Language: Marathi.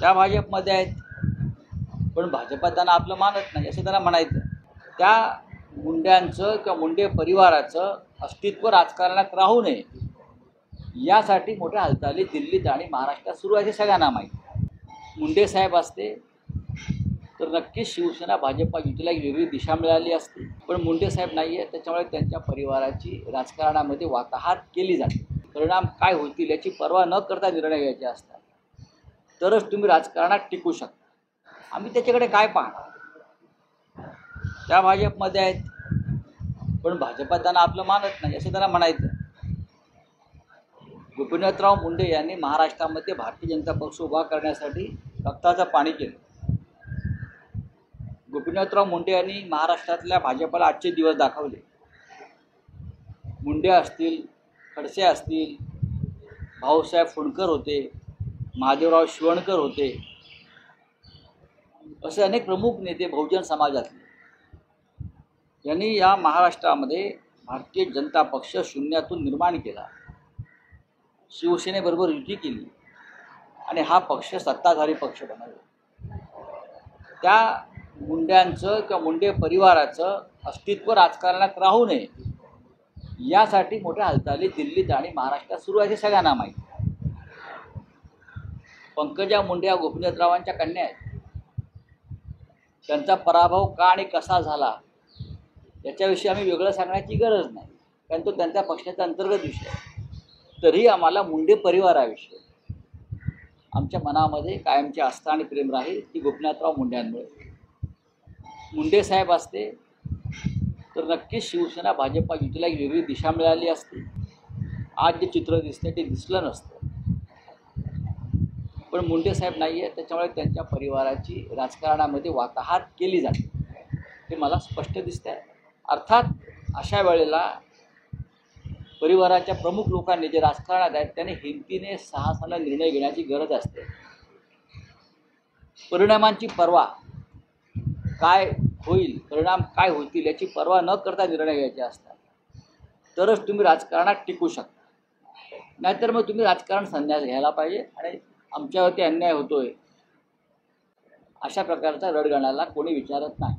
त्या भाजपमध्ये आहेत. पण भाजपा त्यांना आपलं मानत नाही असं त्यांना म्हणायचं. त्या मुंड्यांचं किंवा मुंडे परिवाराचं अस्तित्व राजकारणात राहू नये. यासाठी मोठ्या हालचाली दिल्लीत आणि महाराष्ट्रात सुरू आहे हे सगळ्यांना माहीत. मुंडे साहेब असते तर नक्कीच शिवसेना भाजपा युतीला एक वेगळी दिशा मिळाली असती. पण मुंडे साहेब नाही आहे त्याच्यामुळे त्यांच्या परिवाराची राजकारणामध्ये वाताहात केली जाते. परिणाम काय होतील याची पर्वा न करता निर्णय घ्यायचे असतात. तरच तुम्ही राजकारणात टिकू शकता. आम्ही त्याच्याकडे काय पाहणार? त्या भाजपमध्ये आहेत. पण भाजपात त्यांना आपलं मानत नाही असं त्यांना म्हणायचं गोपीनाथराव मुंडे यांनी महाराष्ट्रामध्ये भारतीय जनता पक्ष उभा करण्यासाठी रक्ताचं पाणी केलं. गोपीनाथराव मुंडे यांनी महाराष्ट्रातल्या भाजपाला आजचे दिवस दाखवले. मुंडे असतील खडसे असतील भाऊसाहेब फुंडकर होते महादेवराव शिवणकर होते. असे अनेक प्रमुख नेते बहुजन समाजातले. यांनी या महाराष्ट्रामध्ये भारतीय जनता पक्ष शून्यातून निर्माण केला. शिवसेनेबरोबर युती केली. आणि हा पक्ष सत्ताधारी पक्ष बनवला. त्या मुंड्यांचं किंवा मुंडे परिवाराचं अस्तित्व राजकारणात राहू नये यासाठी मोठ्या हालचाली दिल्लीत आणि महाराष्ट्रात सुरू आहे हे सगळ्यांना माहिती. पंकजा मुंडे या गोपीनाथरावांच्या कन्या आहेत. त्यांचा पराभव का आणि कसा झाला याच्याविषयी आम्ही वेगळं सांगण्याची गरज नाही. कारण तो त्यांच्या पक्षाचा अंतर्गत विषय आहे. तरी आम्हाला मुंडे परिवाराविषयी आमच्या मनामध्ये कायमची आस्था आणि प्रेम राहील ती गोपीनाथराव मुंड्यांमुळे. मुंडे साहेब असते तर नक्कीच शिवसेना भाजपा युतीला एक वेगळी दिशा मिळाली असती. आज जे चित्र दिसतं ते दिसलं नसतं. पण मुंडे साहेब नाही आहे त्याच्यामुळे त्यांच्या परिवाराची राजकारणामध्ये वाताहात केली जाते. हे मला स्पष्ट दिसतं आहे अर्थात अशा वेळेला परिवाराच्या प्रमुख लोकांनी जे राजकारणात आहेत त्यांनी हिमतीने साहसानं निर्णय घेण्याची गरज असते. परिणामांची पर्वा काय होईल परिणाम काय होतील याची पर्वा न करता निर्णय घ्यायचे असतात. तरच तुम्ही राजकारणात टिकू शकता. नाहीतर मग तुम्ही राजकारण संन्यास घ्यायला पाहिजे आणि आमच्यावरती अन्याय होतोय. अशा प्रकारचा रडगणाला कोणी विचारत नाही.